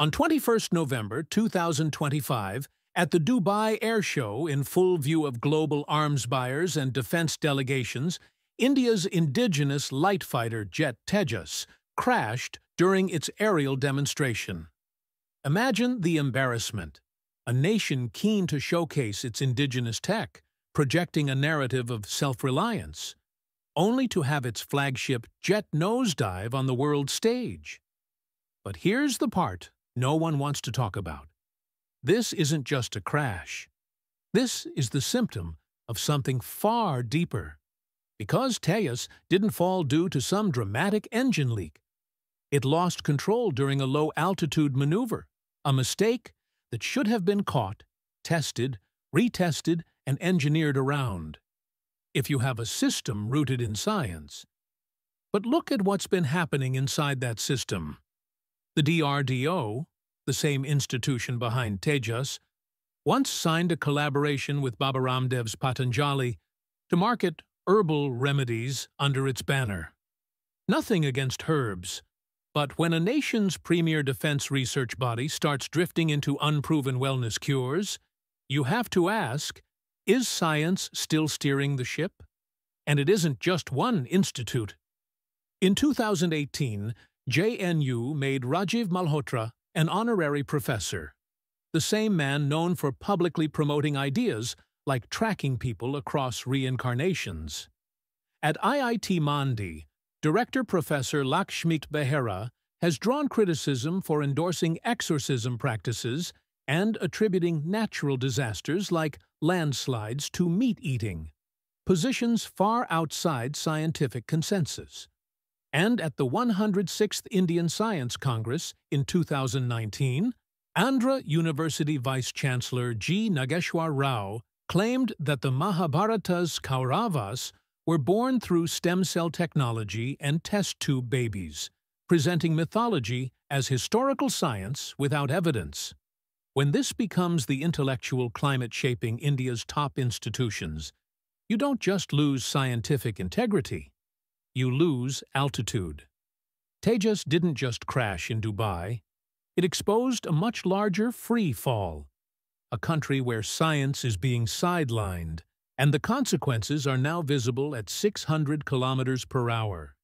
On 21 November 2025, at the Dubai Air Show in full view of global arms buyers and defense delegations, India's indigenous light fighter jet Tejas crashed during its aerial demonstration. Imagine the embarrassment. A nation keen to showcase its indigenous tech, projecting a narrative of self-reliance, only to have its flagship jet nosedive on the world stage. But here's the part no one wants to talk about. This isn't just a crash. This is the symptom of something far deeper. Because Tejas didn't fall due to some dramatic engine leak, it lost control during a low-altitude maneuver, a mistake that should have been caught, tested, retested, and engineered around. If you have a system rooted in science. But look at what's been happening inside that system. The DRDO, the same institution behind Tejas, once signed a collaboration with Baba Ramdev's Patanjali to market herbal remedies under its banner. Nothing against herbs, but when a nation's premier defense research body starts drifting into unproven wellness cures, you have to ask, is science still steering the ship? And it isn't just one institute. In 2018, JNU made Rajiv Malhotra an honorary professor, the same man known for publicly promoting ideas like tracking people across reincarnations. At IIT Mandi, Director Professor Lakshmikant Behera has drawn criticism for endorsing exorcism practices and attributing natural disasters like landslides to meat eating, positions far outside scientific consensus. And at the 106th Indian Science Congress in 2019, Andhra University Vice Chancellor G. Nageshwar Rao claimed that the Mahabharata's Kauravas were born through stem cell technology and test tube babies, presenting mythology as historical science without evidence. When this becomes the intellectual climate shaping India's top institutions, you don't just lose scientific integrity, you lose altitude. Tejas didn't just crash in Dubai, it exposed a much larger free fall, a country where science is being sidelined and the consequences are now visible at 600 kilometers per hour.